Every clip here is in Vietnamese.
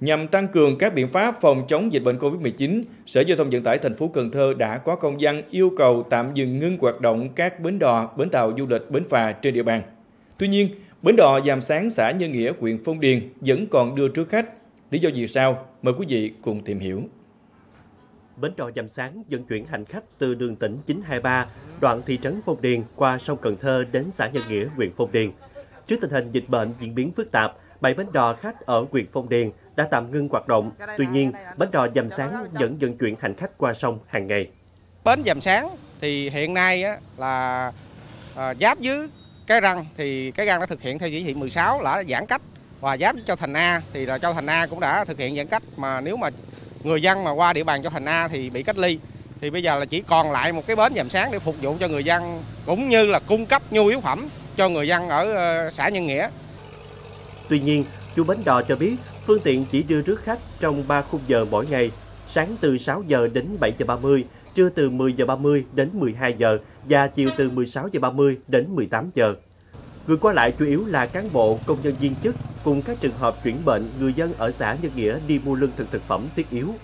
Nhằm tăng cường các biện pháp phòng chống dịch bệnh COVID-19, Sở Giao thông Vận tải thành phố Cần Thơ đã có công văn yêu cầu tạm dừng ngưng hoạt động các bến đò, bến tàu du lịch, bến phà trên địa bàn. Tuy nhiên, bến đò Giàm Sáng xã Nhân Nghĩa, huyện Phong Điền vẫn còn đưa trước khách. Lý do gì sao? Mời quý vị cùng tìm hiểu. Bến đò Giàm Sáng vận chuyển hành khách từ đường tỉnh 923, đoạn thị trấn Phong Điền qua sông Cần Thơ đến xã Nhân Nghĩa, huyện Phong Điền. Trước tình hình dịch bệnh diễn biến phức tạp, bảy bến đò khách ở huyện Phong Điền đã tạm ngưng hoạt động. Tuy nhiên, bến đò Dầm Sáng vẫn vận chuyển hành khách qua sông hàng ngày. Bến Dầm Sáng thì hiện nay á, là à, giáp với cái răng thì cái răng đã thực hiện theo chỉ thị 16 là giãn cách và giáp cho Thành A thì là Châu Thành A cũng đã thực hiện giãn cách mà nếu mà người dân mà qua địa bàn Châu Thành A thì bị cách ly thì bây giờ là chỉ còn lại một cái bến dầm sáng để phục vụ cho người dân cũng như là cung cấp nhu yếu phẩm cho người dân ở ờ, xã Nhân Nghĩa. Tuy nhiên, chủ bến đò cho biết phương tiện chỉ đưa rước khách trong 3 khung giờ mỗi ngày, sáng từ 6 giờ đến 7 giờ 30, trưa từ 10 giờ 30 đến 12 giờ và chiều từ 16 giờ 30 đến 18 giờ. Người qua lại chủ yếu là cán bộ, công nhân viên chức cùng các trường hợp chuyển bệnh, người dân ở xã Nhân Nghĩa đi mua lương thực thực phẩm thiết yếu.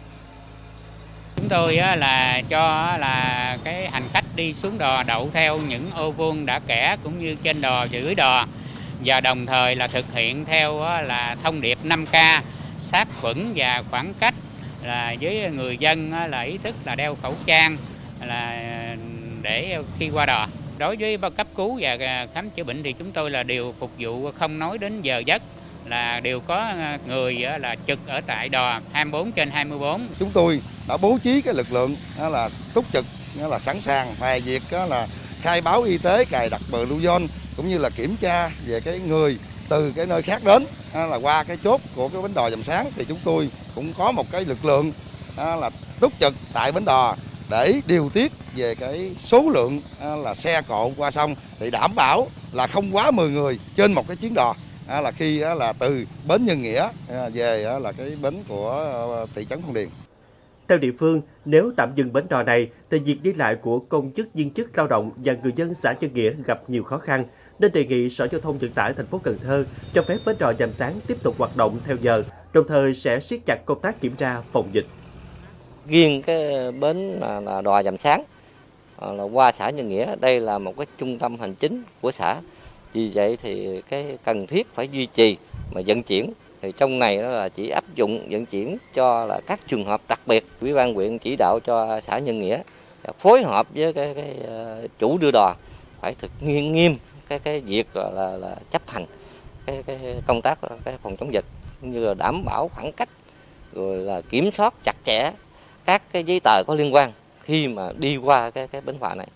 Chúng tôi là cho là cái hành khách đi xuống đò đậu theo những ô vuông đã kẻ cũng như trên đò và dưới đò và đồng thời là thực hiện theo là thông điệp 5K sát khuẩn và khoảng cách, là với người dân là ý thức là đeo khẩu trang, là, để khi qua đò đối với bao cấp cứu và à, khám chữa bệnh thì chúng tôi là đều phục vụ không nói đến giờ giấc, là đều có à, người là trực ở tại đò 24 trên 24. Chúng tôi đã bố trí cái lực lượng là túc trực là sẵn sàng ngoài việc đó là khai báo y tế cài đặt bờ lưu zone cũng như là kiểm tra về cái người từ cái nơi khác đến là qua cái chốt của cái bến đò dầm sáng thì chúng tôi cũng có một cái lực lượng là túc trực tại bến đò để điều tiết về cái số lượng là xe cộ qua sông thì đảm bảo là không quá 10 người trên một cái chuyến đò là khi là từ bến Nhân Nghĩa về là cái bến của ờ, thị trấn Phong Điền. Theo địa phương, nếu tạm dừng bến đò này, thì việc đi lại của công chức viên chức lao động và người dân xã Nhân Nghĩa gặp nhiều khó khăn, nên đề nghị Sở Giao thông Vận tải thành phố Cần Thơ cho phép bến đò Dàm Sáng tiếp tục hoạt động theo giờ, đồng thời sẽ siết chặt công tác kiểm tra phòng dịch. Riêng cái bến là, là đò Dàm Sáng ờ, là qua xã Nhân Nghĩa, đây là một cái trung tâm hành chính của xã. Vì vậy thì cái cần thiết phải duy trì mà vận chuyển thì trong này đó là chỉ áp dụng vận chuyển cho là các trường hợp đặc biệt. Ủy ban huyện chỉ đạo cho xã Nhân Nghĩa phối hợp với cái, cái ờ, chủ đưa đò phải thực nghiêm nghiêm cái cái việc là, là chấp hành cái, cái công tác cái phòng chống dịch cũng như là đảm bảo khoảng cách rồi là kiểm soát chặt chẽ các cái giấy tờ có liên quan khi mà đi qua cái cái bến phà này.